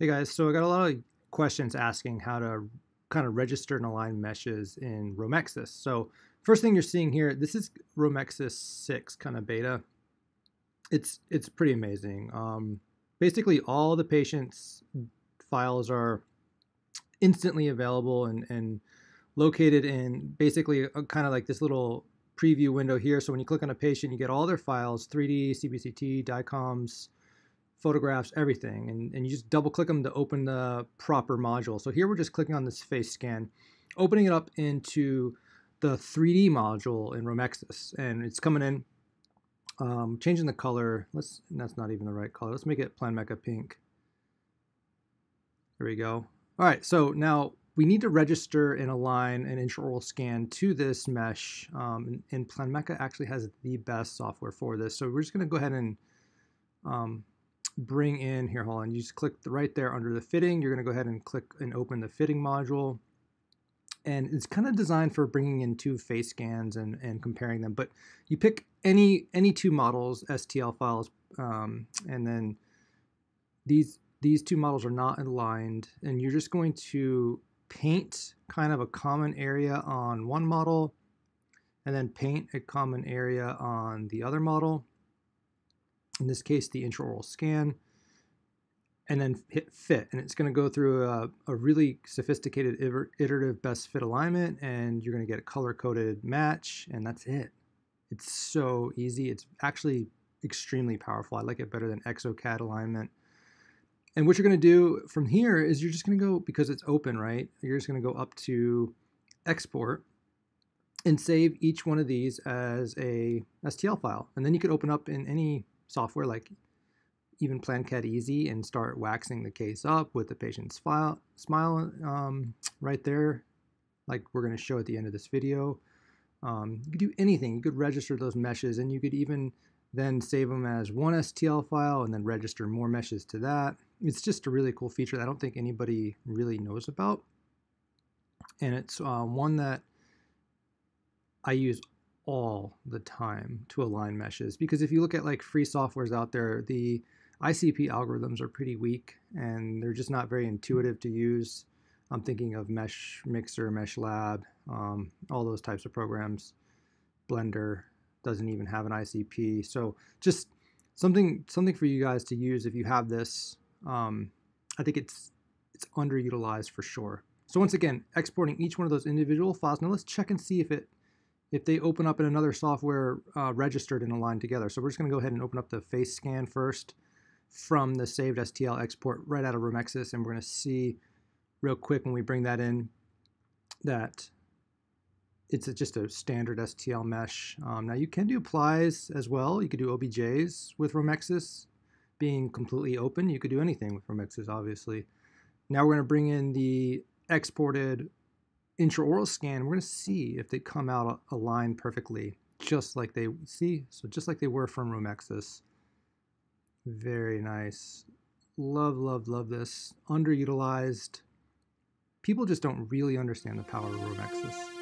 Hey guys, so I got a lot of questions asking how to kind of register and align meshes in Romexis. So first thing you're seeing here, this is Romexis 6 kind of beta. It's it's pretty amazing. Um, basically, all the patients' files are instantly available and, and located in basically a, kind of like this little preview window here. So when you click on a patient, you get all their files, 3D, CBCT, DICOMs, photographs, everything. And, and you just double click them to open the proper module. So here we're just clicking on this face scan, opening it up into the 3D module in Romexis. And it's coming in, um, changing the color. Let's, that's not even the right color. Let's make it Planmeca pink. There we go. All right, so now we need to register and align an intraoral scan to this mesh. Um, and, Planmeca actually has the best software for this. So we're just going to go ahead and um, bring in, here, hold on, you just click right there under the fitting. You're going to go ahead and click and open the fitting module. And it's kind of designed for bringing in two face scans and, and comparing them. But you pick any any two models, STL files, um, and then these these two models are not aligned. And you're just going to paint kind of a common area on one model and then paint a common area on the other model in this case the intraoral scan, and then hit fit. And it's going to go through a, a really sophisticated iterative best fit alignment, and you're going to get a color coded match, and that's it. It's so easy. It's actually extremely powerful. I like it better than exocad alignment. And what you're going to do from here is you're just going to go, because it's open, right? You're just going to go up to export and save each one of these as a STL file. And then you could open up in any software like even PlanCAD Easy and start waxing the case up with the patient's file, smile um, right there, like we're going to show at the end of this video. Um, you could do anything. You could register those meshes and you could even then save them as one STL file and then register more meshes to that. It's just a really cool feature that I don't think anybody really knows about. And it's uh, one that I use all the time to align meshes because if you look at like free softwares out there, the ICP algorithms are pretty weak and they're just not very intuitive to use. I'm thinking of Mesh Mixer, Mesh Lab, um, all those types of programs. Blender doesn't even have an ICP, so just something something for you guys to use if you have this. Um, I think it's it's underutilized for sure. So once again, exporting each one of those individual files. Now let's check and see if it if they open up in another software uh, registered and aligned together. So we're just going to go ahead and open up the face scan first from the saved STL export right out of Romexis, and we're going to see real quick when we bring that in that it's just a standard STL mesh. Um, now you can do PLYs as well. You could do OBJs with Romexis being completely open. You could do anything with Romexis, obviously. Now we're going to bring in the exported intraoral scan, we're going to see if they come out aligned perfectly, just like they see. So just like they were from Romexis. Very nice. Love, love, love this. Underutilized. People just don't really understand the power of Romexis.